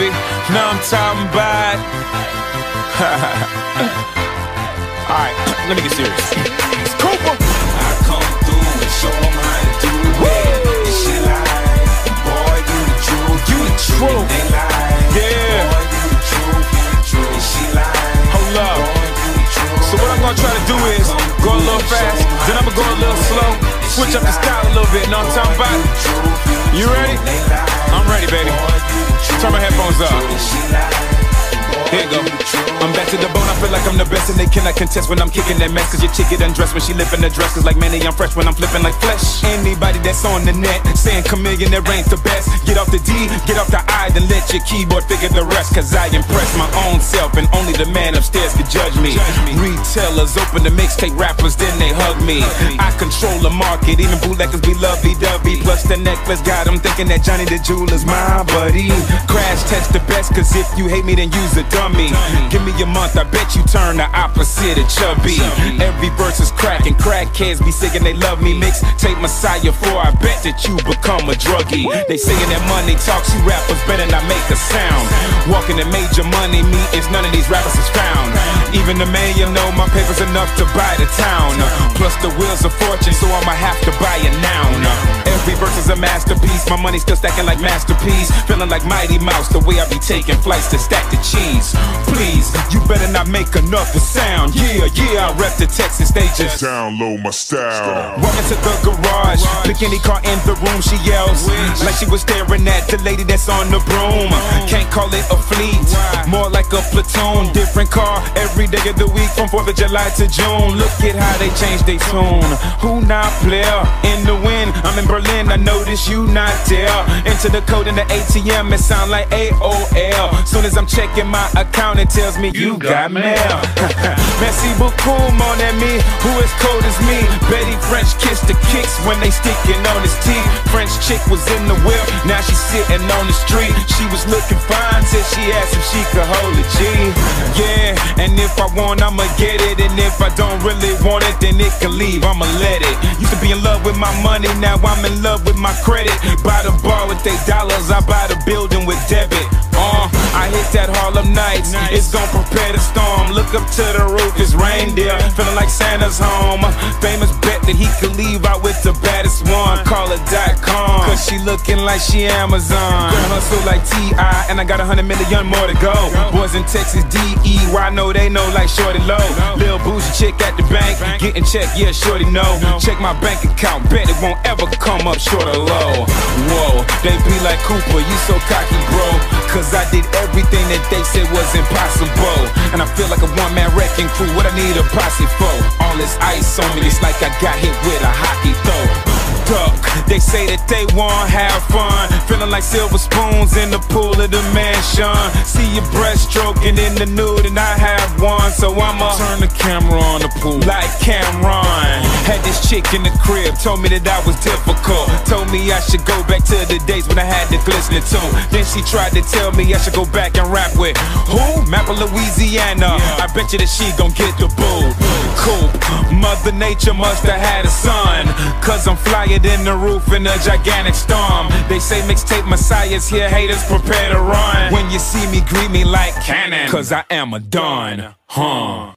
baby. Now I'm talking about. Alright, let me get serious. It's Koopa. I come through and show 'em how to do it. This shit live. Boy, you the truth. You the truth. They lie. Yeah. Boy, you the truth. You the truth. This shit live. Hold up. Boy, you the truth. So what I'm gonna try to do is go a little fast, then I'm gonna go a little slow, switch up the style a little bit. Know what I'm talking about? You ready? I'm ready, baby. Turn my headphones up. Here you go. I'm back to the bone, I feel like I'm the best And they cannot contest when I'm kicking that mess Cause your chick get undressed when she lippin' the dress Cause like Manny, I'm fresh when I'm flipping like flesh. Anybody that's on the net saying chameleon, that ain't the best. Get off the D, get off the I, then let your keyboard figure the rest Cause I impress my own self and only the man upstairs can judge me. Retailers open the mixtape rappers, then they hug me. I control the market, even bootleggers be lovey-dovey Plus the necklace got 'em thinking that Johnny the jeweler's my buddy. Crash test the best, cause if you hate me then use a dummy. Give me a month, I bet you turn the opposite of chubby. Every verse is cracking, crackheads be saying they love me. Mix tape messiah for I bet that you become a druggie. They saying that money talks, you rappers better not make a sound. Walking in major money meetings, none of these rappers is found Even the mayor know my paper's enough to buy the town uh. Plus the wheels of fortune, so I'ma have to buy a noun uh. Every verse is a masterpiece, my money still stacking like masterpiece. Feeling like Mighty Mouse, the way I be taking flights to stack the cheese. Please, you better not make another sound. Yeah, yeah, I rep the Texas stages Download my style. Walking to the garage, pick any car in the room, she yells. Like she was staring at the lady that's on the broom. Can't call it a fleet, more like a platoon. Different car every day of the week from 4th of July to June. Look at how they changed their tune. Who not player in the wind? I'm in Berlin, I notice you not there. Enter the code in the ATM, it sound like AOL. Soon as I'm checking my account, it tells me you got mail. Merci beaucoup, mon ami. Who as cold as me? Betty French kissed the kicks when they sticking on his teeth. French chick was in the whip, now she's sitting on the street. She was looking fine till she asked if she could hold a G. Yeah, and if I want, I'ma get it. And if I don't really want it, then it can leave. I'ma let it. Used to be in love with my money, now I'm in love with my credit. Buy the bar with they dollars, I buy the building with debit. Uh, I hit that Harlem Nights. It's gon' prepare the storm. Look up to the roof, it's reindeer. Feeling like Santa's home. Famous bet that he could leave out with the baddest one. Call it dot she looking like she Amazon. Gonna hustle like T.I. And I got a hundred million more to go. Boys in Texas, D.E. Why I know they know like Shawty Lo. Lil bougie chick at the bank. Getting checked, yeah, Shorty know. Check my bank account, bet it won't ever come up short or low. Whoa, they be like Koopa, you so cocky, bro. Cause I did everything that they said was impossible. And I feel like a one man wrecking crew. What I need a posse for? All this ice on me, it's like I got hit with a hockey throw. Duck. They say that they want have fun. Feeling like silver spoons in the pool of the mansion. See your breaststroking in the nude, and I have one. So I'ma turn the camera on the pool like Cameron. Had this chick in the crib, told me that I was difficult. Told me I should go back to the days when I had the glistening too. Then she tried to tell me I should go back and rap with who? Mappa, Louisiana. I bet you that she gon' get the boo. Mother Nature must have had a son. Cause I'm flyer than the roof in a gigantic storm. They say mixtape messiahs here, haters prepare to run. When you see me, greet me like cannon. Cause I am a don. Huh.